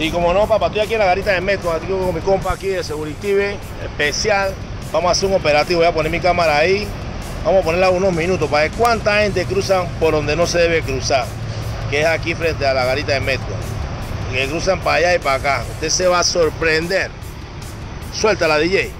Sí, como no, papá, estoy aquí en la garita de metro, aquí con mi compa aquí de Seguritive, especial. Vamos a hacer un operativo, voy a poner mi cámara ahí. Vamos a ponerla unos minutos para ver cuánta gente cruzan por donde no se debe cruzar, que es aquí frente a la garita de metro. Que cruzan para allá y para acá. Usted se va a sorprender. Suelta la DJ.